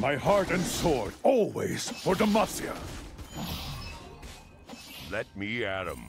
My heart and sword, always for Demacia. Let me at him.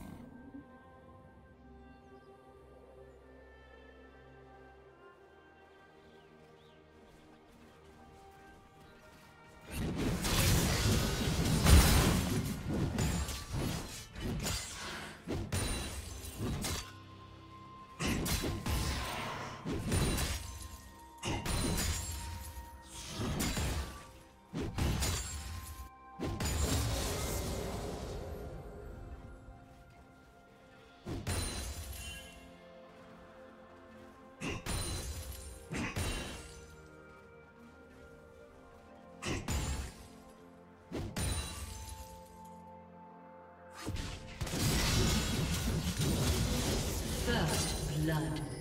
First blood.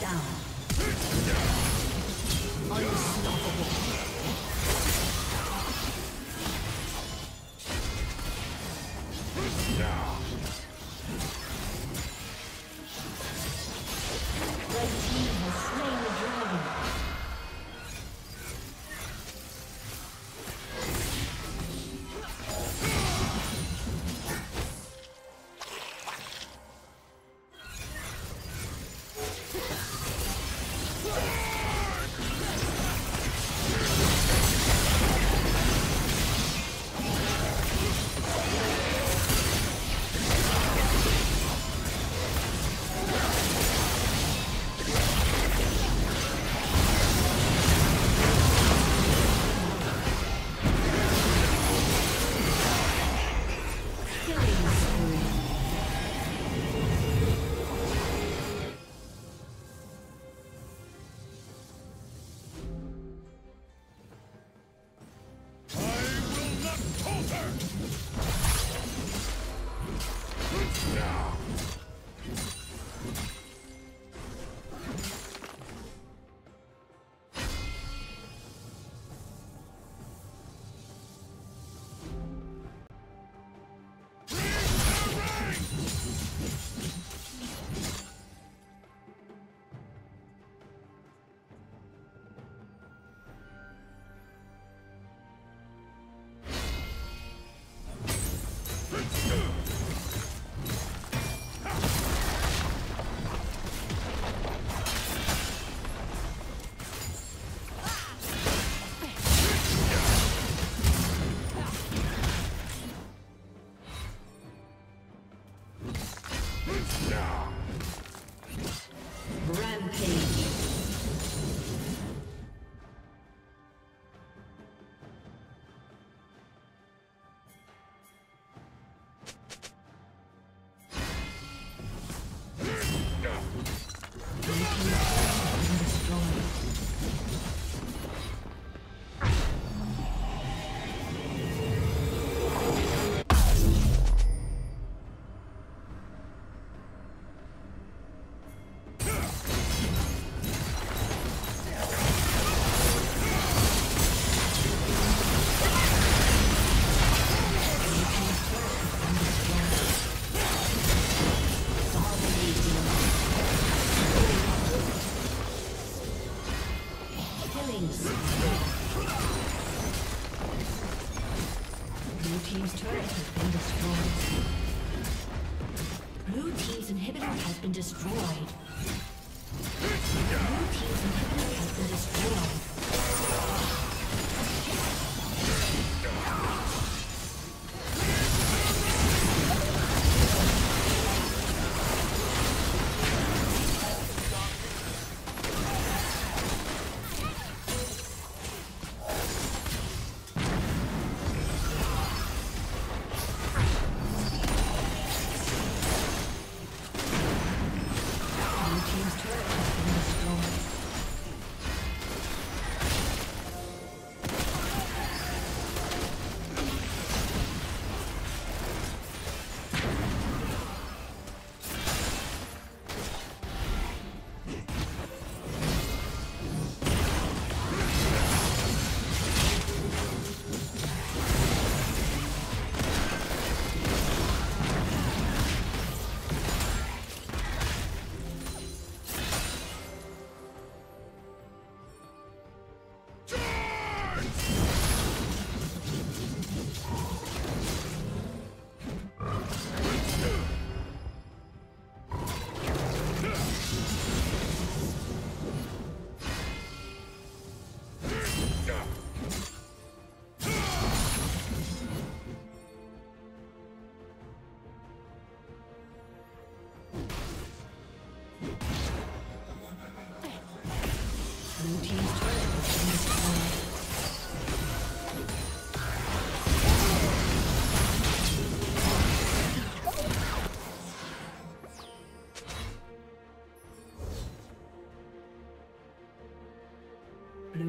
Destroyed.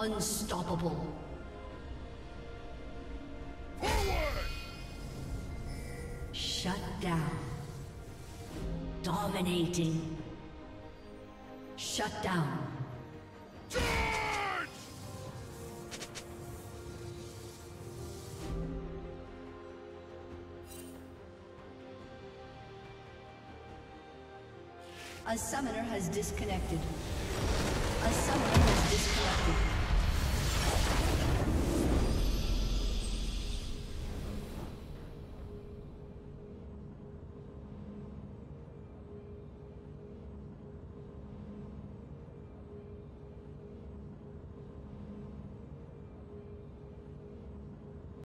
Unstoppable. Forward! Shut down. Dominating. Shut down. Charge! A summoner has disconnected. A summoner has disconnected.